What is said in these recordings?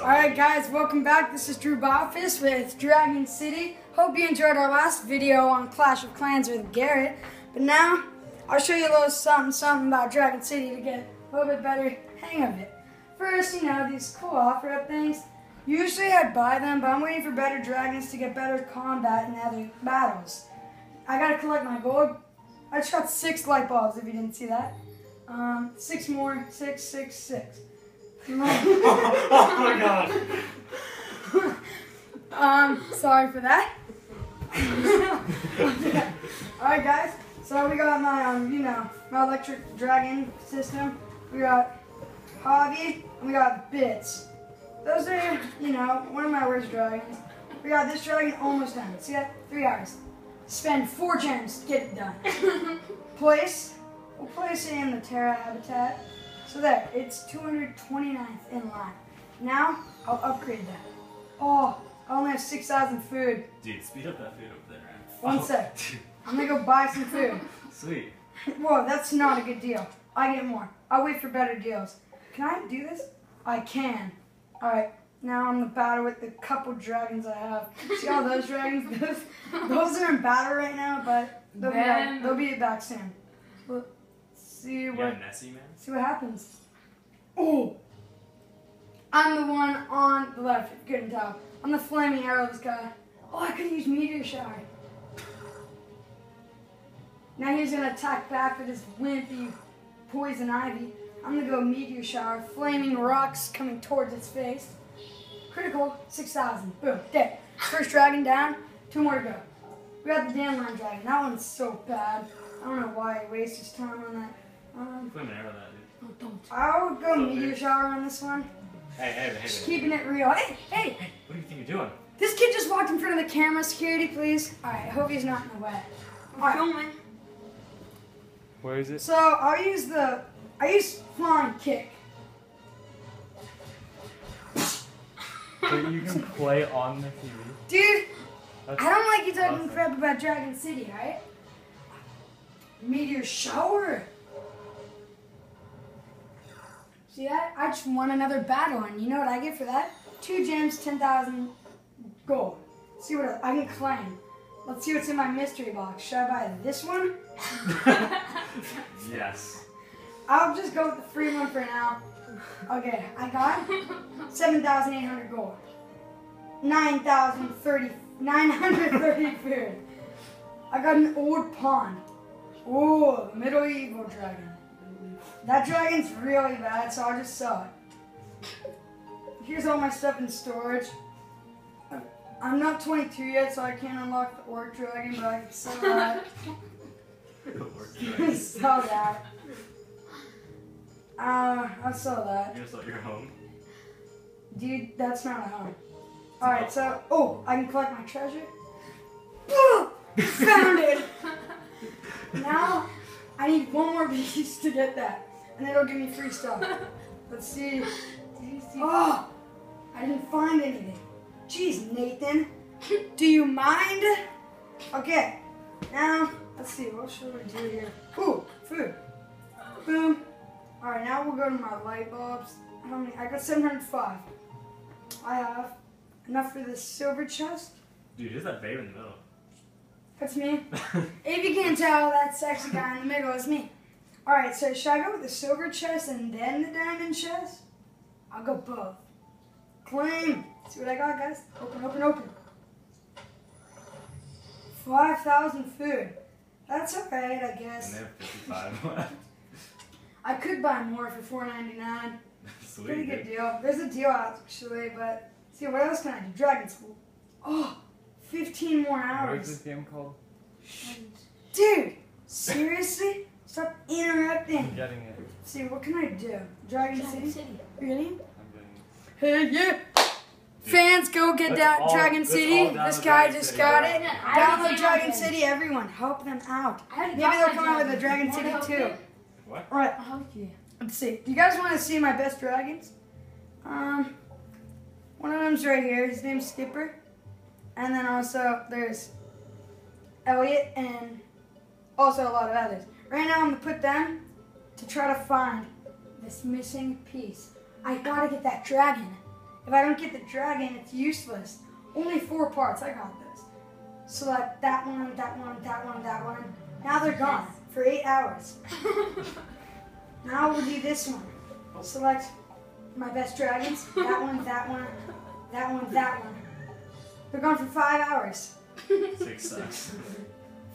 Alright guys, welcome back. This is Drew Boffice with Dragon City. Hope you enjoyed our last video on Clash of Clans with Garrett. But now, I'll show you a little something something about Dragon City to get a little bit better hang of it. First, you know, these cool offer-up things. Usually I'd buy them, but I'm waiting for better dragons to get better combat in other battles. I gotta collect my gold. I just got six light bulbs if you didn't see that. Um, six more, six, six, six. Oh my god. um, sorry for that. Alright guys, so we got my, um, you know, my electric dragon system. We got Hobby, and we got Bits. Those are, you know, one of my worst dragons. We got this dragon almost done. See that? Three hours. Spend four gems to get it done. place, we'll place it in the Terra habitat. So there, it's 229th in line. Now, I'll upgrade that. Oh, I only have 6,000 food. Dude, speed up that food over there, man. One Oh, sec. I'm gonna go buy some food. Sweet. Whoa, that's not a good deal. I get more. I'll wait for better deals. Can I do this? I can. Alright, now I'm in the battle with the couple dragons I have. See all those dragons? Those, those are in battle right now, but they'll be, back, they'll be back soon. Let's see what got Nessie, man? see what happens. Oh! I'm the one on the left, if you couldn't tell. I'm the flaming arrows guy. Oh, I could use meteor shower. Now he's gonna attack back with his wimpy poison ivy. I'm gonna go meteor shower, flaming rocks coming towards its face. Critical, 6,000. Boom, dead. First dragon down, two more to go. We got the dandelion dragon. That one's so bad. I don't know why he wastes his time on that. Um, Put an arrow that, dude. oh, don't. I'll go So meteor shower on this one. Hey, hey, hey, Just hey. keeping it real. Hey, hey, Hey, what do you think you're doing? this kid just walked in front of the camera. Security, please. All right, I hope he's not in the way. All right. filming. Where is it? So I'll use the I use flying kick. So you can play on the TV. Dude, That's I don't like you talking awesome. crap about Dragon City, right? Meteor shower. See that? I just won another battle, and you know what I get for that? Two gems, ten thousand gold. See what else I can claim. Let's see what's in my mystery box. Should I buy this one? Yes. I'll just go with the free one for now. Okay, I got 7,800 gold. 9,030, 930 food. I got an old pond. Ooh, medieval dragon. That dragon's really bad, so I'll just saw it. Here's all my stuff in storage. I'm not 22 yet, so I can't unlock the orc dragon, but I can sell that. You're sell that. Uh, I'll sell that. gonna sell your home? Dude, that's not a home. Alright, so, oh, I can collect my treasure. Found it! now, I need one more piece to get that. And then it'll give me free stuff. Let's see. Oh! I didn't find anything. Jeez, Nathan. Do you mind? Okay, now, let's see, what should we do here? Ooh, food. Boom. Alright, now we'll go to my light bulbs. How many? I got 705. I have enough for this silver chest. Dude, who's that babe in the middle? That's me. If you can't tell, that sexy guy in the middle is me. Alright, so should I go with the silver chest and then the diamond chest? I'll go both. Claim. See what I got, guys? Open, open, open. 5,000 food. That's alright, I guess. and they have 55 left. I could buy more for 4.99. Sweet. Pretty good deal. There's a deal actually, but see what else can I do? Dragon School. Oh, 15 more hours. What is hours. this game called? Dude, seriously? Stop interrupting. I'm getting it. See, what can I do? Dragon City? Really? I'm getting it. Hey, yeah. Fans, go get that all- Dragon City. This guy Dragon just City, got bro. it. I Download Dragon downloaded. City, everyone. Help them out. Maybe they'll my come out with a dragon. Dragon City too. you? What? Alright, I'll help you. let's see. Do you guys want to see my best dragons? Um, one of them's right here. His name's Skipper. And then also there's Elliot and also a lot of others. Right now I'm gonna put them to try to find this missing piece. I gotta get that dragon. If I don't get the dragon, it's useless. Only four parts. I got this. Select that one, that one, that one, that one. Now they're gone for eight hours. Now we'll do this one. Select my best dragons. That one, that one, that one, that one. They're gone for five hours. Six sucks.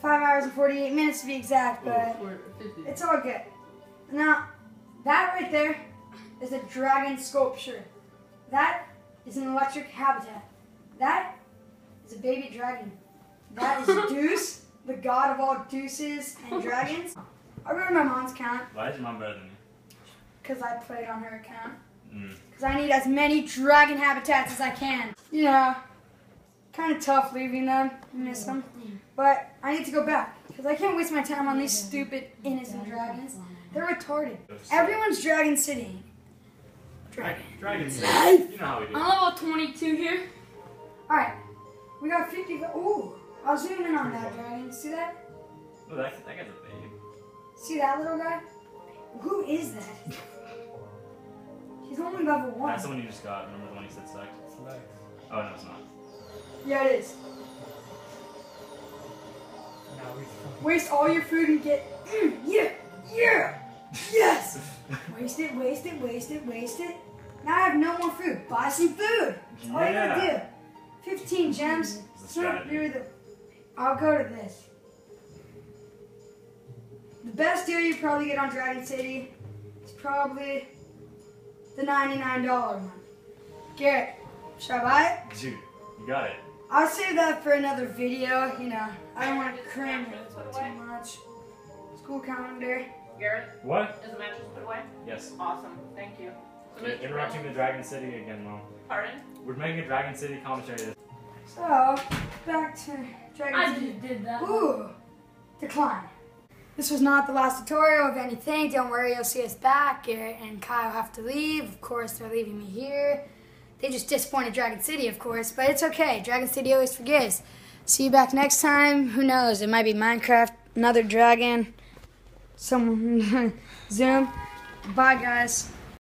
Five hours and 48 minutes to be exact, but Or 50. it's all good. Now, that right there is a dragon sculpture. That is an electric habitat. That is a baby dragon. That is Deuce, the god of all deuces and dragons. I'll go to my mom's account Why is your mom better than you? because I played on her account. Mm. Because I need as many dragon habitats as I can. Yeah, kind of tough leaving them. Miss them. But I need to go back. Because I can't waste my time on these stupid innocent dragons. They're retarded. Everyone's Dragon City. Dragon. Dragon. City. You know how we do. I'm level 22 here. Alright, we got 50. Ooh, I'll zoom in on that dragon. See that? Oh, that, that guy's a babe. See that little guy? Who is that? He's only level 1. That's the one you just got. Remember the one you said sucked? Oh, no, it's not. Yeah, it is. Waste all your food and get. Mm, yeah! Yeah! Yes! Waste it, waste it, waste it, waste it. Now I have no more food. Buy some food. That's all you gotta do. 15 gems. It's a It's not strategy. really the. I'll go to this. The best deal you probably get on Dragon City is probably the $99 one. Garrett, should I buy it? Dude, you got it. I'll save that for another video. You know, I don't want to cram it too much. School calendar. Garrett, What? is the mattress put away? Yes. Awesome, thank you. So You're interrupting the Dragon City again, Mom. Pardon? We're making a Dragon City commentary. So, back to Dragon I City. I just did that. Ooh, decline. This was not the last tutorial of anything. Don't worry, you'll see us back. Garrett and Kyle have to leave. Of course, they're leaving me here. They just disappointed Dragon City, of course, but it's okay. Dragon City always forgives. See you back next time. Who knows? It might be Minecraft, another dragon, some Zoom. Bye, guys.